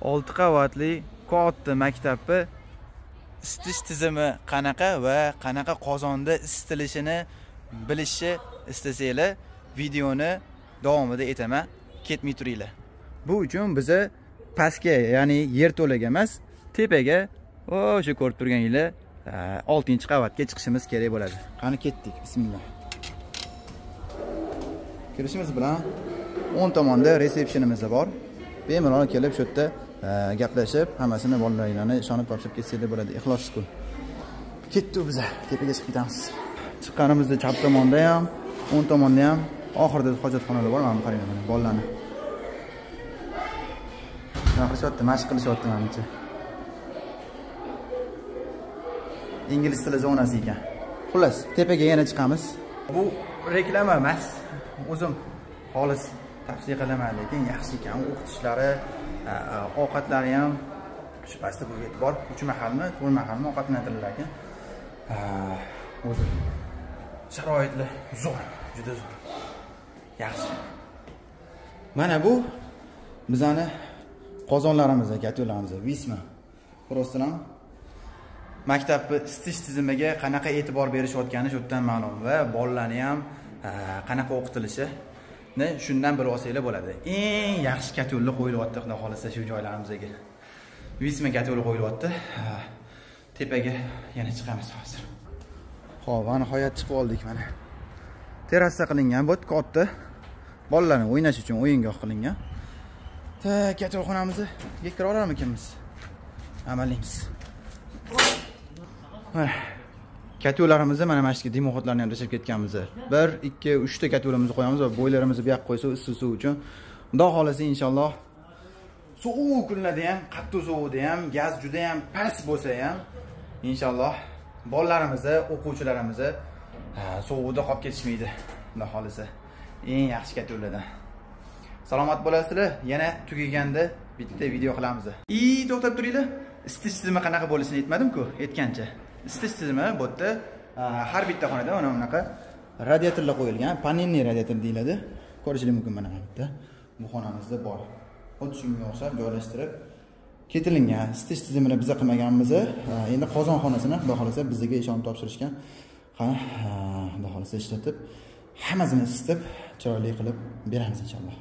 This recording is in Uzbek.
olti qavatli katta maktabni. Isitish tizimi qanaqa va qanaqa qozonda isitilishini bilishni istasanglar videoni davomida aytaman. Ketmay turinglar. Bu uchun biza pastga ya'ni yerto'laga emas tepaga o'sha ko'rib turganinglar oltinchi qavatga chiqishimiz kerak bo'ladi. Qani ketdik? Bismillah. Kirishimiz bilan o'ng tomonda resepsiyonimiz bor. Bemalol kelib shu yerda gaplashib hammasini bolalaringlarni ishonib topshirib ketsanglar bo'ladi. Ixlos school ketdik biza. Tepaga chiqib ketamiz. Chiqqanimizda chap tomonda ham o'ng tomonda ham. Oxirida hojatxonalar bor mana qaranglar mana bolalarni nima qilishyapti mashq qilishyapti manimcha. Ingliz tili zonasi ekan. Xullas tepaga yana chiqamiz. Bu reklama emas. O'zim xolis. Tavsiya qilaman lekin yaxshi ekan o'qitishlari ovqatlari ham shu pastda bu e'tibor uch mahalmi to'rt mahalmi ovqatlantirdilar ekan o'zi sharoitlar zo'r juda zo'r. Yaxshi. Mana bu bizani qozonlarimiz katyolamiz visma просто maktabni isitish tizimiga qanaqa e'tibor berishayotgani shu yerdan ma'lum va bolalarni ham qanaqa o'qitilishi ne? Shundan bir olsanglar bo'ladi. Eng yaxshi katyollar qo'yilyapti xudo xohlasa shu joylarimizga. Visma katyoli qo'yilyapti. Tepaga yana chiqamiz hozir. Ho'p va nihoyat chiqib oldik mana. Terrasa qilingan bu katta bolalarni o'ynash uchun o'yingoh qilingan. Katyolxonamizni kira olarmikanmiz amalaymiz katularimizni mana mana shu dimoxodlarni ham tashlab ketganmiz. Bir ikki uchta katularimizni qo'yamiz va bo'ylarimizni bu yoqqa qo'ysa issiq suv uchun. Xudo xohlasa inshaalloh sovuq kunlarda ham qattiq sovuqda ham gaz juda ham past bo'lsa ham inshaalloh bolalarimizni o'quvchilarimizni sovuqda qolib ketishmaydi. Xudo xohlasa eng yaxshi katulardan salomat bo'lasizlar. Yana tugaganda bitta video qilamiz. И to'xtab turinglar. Isitish tizimi qanaqa bo'lishini aytmadim-ku aytgancha. Isitish tizimi bu yerda? Har bitta xonada mana bunaqa radiatorlar qo'yilgan. Panelniy radiator deyiladi. Ko'rishingiz mumkin mana bu yerda. Bu xonamizda bor. Xuddi shunga o'xshab joylashtirib ketilingan. Isitish tizimini biza qilmaganmiz. Endi qozon xonasini xudo xohlasa bizga ishonib topshirishgan. Qani xudo xohlasa ishlatib hammasini isitib chiroyli qilib beramiz inshaalloh.